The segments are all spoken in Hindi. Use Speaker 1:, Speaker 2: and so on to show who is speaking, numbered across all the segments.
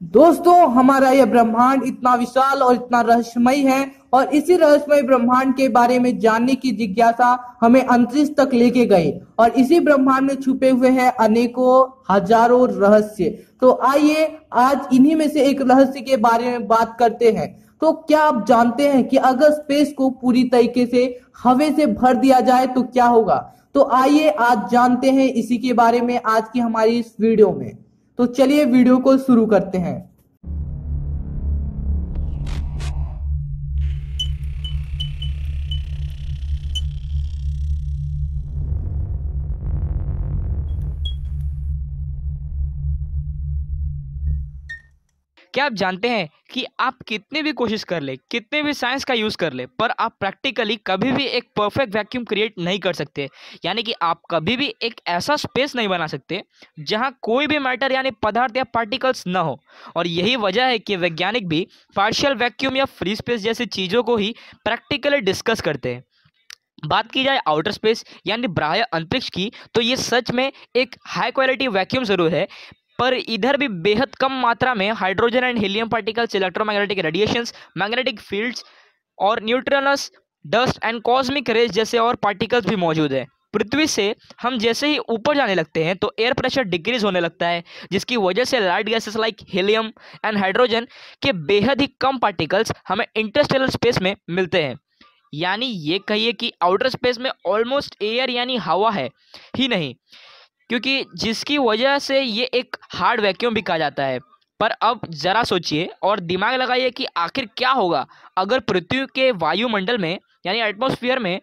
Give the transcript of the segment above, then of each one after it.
Speaker 1: दोस्तों, हमारा यह ब्रह्मांड इतना विशाल और इतना रहस्यमय है और इसी रहस्यमय ब्रह्मांड के बारे में जानने की जिज्ञासा हमें अंतरिक्ष तक लेके गए और इसी ब्रह्मांड में छुपे हुए हैं अनेकों हज़ारों रहस्य। तो आइए, आज इन्हीं में से एक रहस्य के बारे में बात करते हैं। तो क्या आप जानते हैं कि अगर स्पेस को पूरी तरीके से हवे से भर दिया जाए तो क्या होगा? तो आइए, आज जानते हैं इसी के बारे में आज की हमारी इस वीडियो में। तो चलिए वीडियो को शुरू करते हैं।
Speaker 2: क्या आप जानते हैं कि आप कितनी भी कोशिश कर ले, कितने भी साइंस का यूज़ कर ले, पर आप प्रैक्टिकली कभी भी एक परफेक्ट वैक्यूम क्रिएट नहीं कर सकते। यानी कि आप कभी भी एक ऐसा स्पेस नहीं बना सकते जहाँ कोई भी मैटर यानी पदार्थ या पार्टिकल्स ना हो। और यही वजह है कि वैज्ञानिक भी पार्शियल वैक्यूम या फ्री स्पेस जैसी चीज़ों को ही प्रैक्टिकली डिस्कस करते हैं। बात की जाए आउटर स्पेस यानी बाह्य अंतरिक्ष की तो ये सच में एक हाई क्वालिटी वैक्यूम ज़रूर है पर इधर भी बेहद कम मात्रा में hydrogen and helium particles electromagnetic radiations magnetic fields और neutrons dust and cosmic rays जैसे और पार्टिकल्स भी मौजूद है। पृथ्वी से हम जैसे ही ऊपर जाने लगते हैं तो एयर प्रेशर डिक्रीज होने लगता है, जिसकी वजह से light gases like helium and hydrogen के बेहद ही कम पार्टिकल्स हमें इंटरस्टेलर स्पेस में मिलते हैं। यानी ये कहिए कि आउटर स्पेस में ऑलमोस्ट एयर यानी हवा है, ही नहीं। क्योंकि जिसकी वजह से ये एक हार्ड वैक्यूम भी कहा जाता है। पर अब ज़रा सोचिए और दिमाग लगाइए कि आखिर क्या होगा? अगर पृथ्वी के वायुमंडल में, यानी एटमॉस्फेयर में,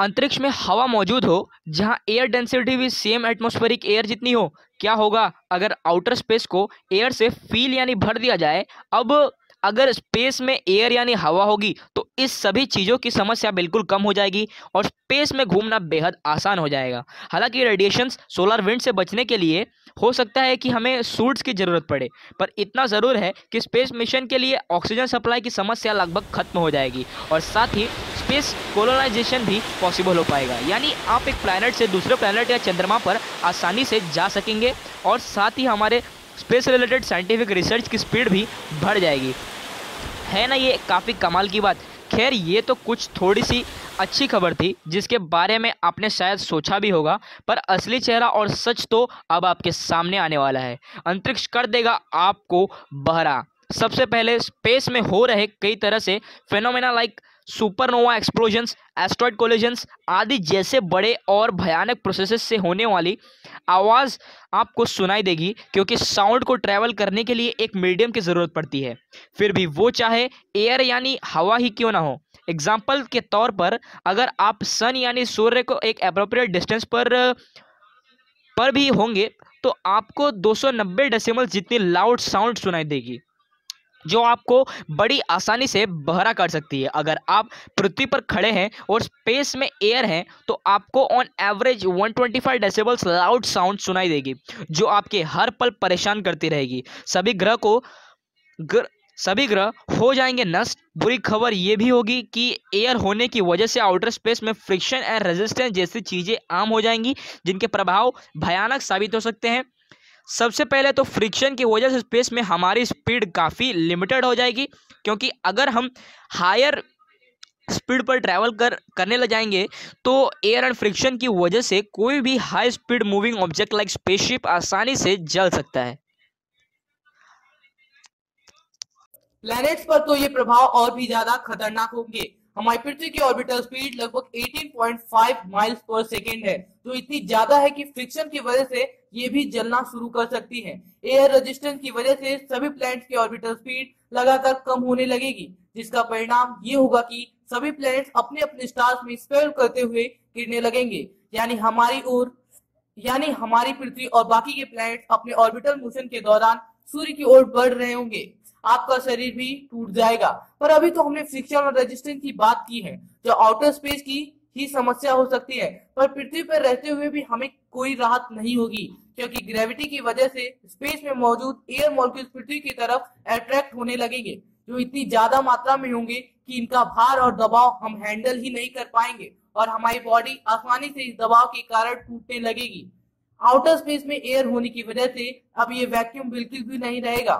Speaker 2: अंतरिक्ष में हवा मौजूद हो, जहाँ एयर डेंसिटी भी सेम एटमॉस्फेरिक एयर जितनी हो, क्या होगा? अगर आउटर स्पेस को एयर से फील यानी भर दिया जाए, अब अगर स्पेस में एयर यानी हवा होगी तो इस सभी चीज़ों की समस्या बिल्कुल कम हो जाएगी और स्पेस में घूमना बेहद आसान हो जाएगा। हालाँकि रेडिएशंस सोलर विंड से बचने के लिए हो सकता है कि हमें सूट्स की ज़रूरत पड़े, पर इतना ज़रूर है कि स्पेस मिशन के लिए ऑक्सीजन सप्लाई की समस्या लगभग खत्म हो जाएगी और साथ ही स्पेस कोलोनाइजेशन भी पॉसिबल हो पाएगा। यानी आप एक प्लानट से दूसरे प्लानट या चंद्रमा पर आसानी से जा सकेंगे और साथ ही हमारे स्पेस रिलेटेड साइंटिफिक रिसर्च की स्पीड भी बढ़ जाएगी। है ना ये काफ़ी कमाल की बात। खैर, ये तो कुछ थोड़ी सी अच्छी खबर थी, जिसके बारे में आपने शायद सोचा भी होगा, पर असली चेहरा और सच तो अब आपके सामने आने वाला है। अंतरिक्ष कर देगा आपको बहरा। सबसे पहले स्पेस में हो रहे कई तरह से phenomena like supernova explosions asteroid collisions आदि जैसे बड़े और भयानक प्रोसेसेस से होने वाली आवाज़ आपको सुनाई देगी, क्योंकि साउंड को ट्रैवल करने के लिए एक मीडियम की ज़रूरत पड़ती है। फिर भी वो चाहे एयर यानी हवा ही क्यों ना हो। एग्ज़ाम्पल के तौर पर अगर आप सन यानी सूर्य को एक अप्रोप्रिएट डिस्टेंस पर पर भी होंगे तो आपको 290 डेसिमल जितनी लाउड साउंड सुनाई देगी। जो आपको बड़ी आसानी से बहरा कर सकती है। अगर आप पृथ्वी पर खड़े हैं और स्पेस में एयर हैं तो आपको on average 125 twenty decibels loud sound सुनाई देगी जो आपके हर पल परेशान करती रहेगी। सभी ग्रह को ग्र, सभी ग्रह हो जाएँगे नष्ट। बुरी खबर ये भी होगी कि एयर होने की वजह से आउटर स्पेस में फ्रिक्शन एंड रेजिस्टेंस जैसी चीज़ें आम हो जाएँगी जिनके प्रभाव भयानक साबित हो सकते हैं। सबसे पहले तो फ्रिक्शन की वजह से स्पेस में हमारी स्पीड काफ़ी लिमिटेड हो जाएगी, क्योंकि अगर हम हायर स्पीड पर ट्रैवल कर, करने लग जाएँगे तो एयर एंड फ्रिक्शन की वजह से कोई भी high speed moving object like spaceship आसानी से जल सकता है।
Speaker 1: प्लैनेट्स पर तो ये प्रभाव और भी ज़्यादा खतरनाक होंगे। हमारी पृथ्वी की ऑर्बिटल स्पीड लगभग 18.5 माइल्स पर सेकेंड है, जो इतनी ज़्यादा है कि फ्रिक्शन की वजह से ये भी जलना शुरू कर सकती है। एयर रेजिस्टेंस की वजह से सभी प्लैनेट की ऑर्बिटल स्पीड लगातार कम होने लगेगी, जिसका परिणाम ये होगा कि सभी प्लैनेट अपने अपने स्टार्स में स्पेल करते हुए गिरने लगेंगे। यानी हमारी ओर, यानी हमारी पृथ्वी और बाकी के प्लैनेट अपने ऑर्बिटल मोशन के दौरान सूर्य की ओर बढ़ रहे होंगे। आपका शरीर भी टूट जाएगा। पर अभी तो हमने फ्रिक्शन और रेजिस्टेंस की बात की है। जो आउटर स्पेस की ही समस्या हो सकती है। पर पृथ्वी पर रहते हुए भी हमें कोई राहत नहीं होगी, क्योंकि ग्रेविटी की वजह से स्पेस में मौजूद एयर मॉलिक्यूल पृथ्वी की तरफ़ अट्रैक्ट होने लगेंगे, जो इतनी ज़्यादा मात्रा में होंगे कि इनका भार और दबाव हम हैंडल ही नहीं कर पाएँगे और हमारी बॉडी आसानी से इस दबाव के कारण टूटने लगेगी। आउटर स्पेस में एयर होने की वजह से अब ये वैक्यूम बिल्कुल भी नहीं रहेगा।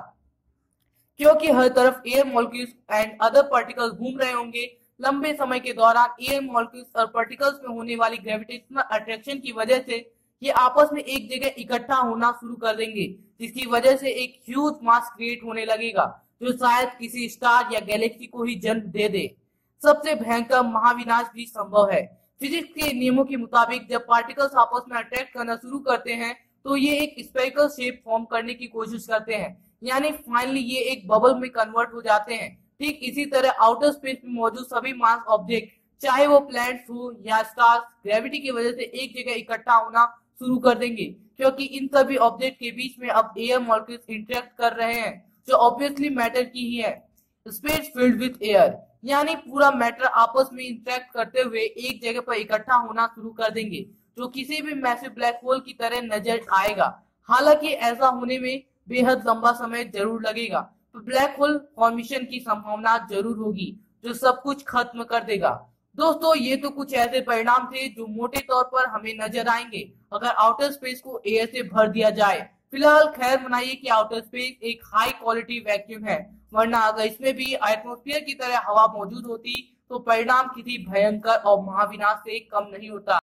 Speaker 1: क्योंकि हर तरफ़ air molecules and other particles घूम रहे होंगे। लंबे समय के दौरान एयर मॉलिक्यूल्स और पार्टिकल्स में होने वाली ग्रेविटेशनल अट्रैक्शन की वजह से ये आपस में एक जगह इकट्ठा होना शुरू कर देंगे, जिसकी वजह से एक ह्यूज मास क्रिएट होने लगेगा, जो शायद किसी स्टार या गैलेक्सी को ही जन्म दे दे। सबसे भयंकर महाविनाश भी संभव है। फिजिक्स के नियमों के मुताबिक जब पार्टिकल्स आपस में अट्रैक्ट करना शुरू करते हैं तो ये एक स्पेरिकल शेप फॉर्म करने की कोशिश करते हैं। यानी फाइनली ये एक बबल में कन्वर्ट हो जाते हैं। ठीक इसी तरह आउटर स्पेस में मौजूद सभी मास ऑब्जेक्ट चाहे वो प्लैनेट्स हो या स्टार्स ग्रेविटी की वजह से एक जगह इकट्ठा होना शुरू कर देंगे। क्योंकि इन सभी ऑब्जेक्ट के बीच में अब एयर मॉलिक्यूल्स इंटरेक्ट कर रहे हैं, जो ऑब्वियसली मैटर की ही है। स्पेस फिल्ड विथ एयर यानी पूरा मैटर आपस में इंटरेक्ट करते हुए एक जगह पर इकट्ठा होना शुरू कर देंगे। जो किसी भी मैसिव ब्लैक होल की तरह नज़र आएगा। हालाँकि ऐसा होने में बेहद लंबा समय ज़रूर लगेगा तो ब्लैक होल फॉर्मेशन की संभावना ज़रूर होगी, जो सब कुछ खत्म कर देगा। दोस्तों, ये तो कुछ ऐसे परिणाम थे जो मोटे तौर पर हमें नज़र आएँगे, अगर आउटर स्पेस को एयर से भर दिया जाए। फ़िलहाल खैर मनाइए कि आउटर स्पेस एक हाई क्वालिटी वैक्यूम है, वरना अगर इसमें भी एटमोस्फियर की तरह हवा मौजूद होती तो परिणाम किसी भयंकर और महाविनाश से कम नहीं होता।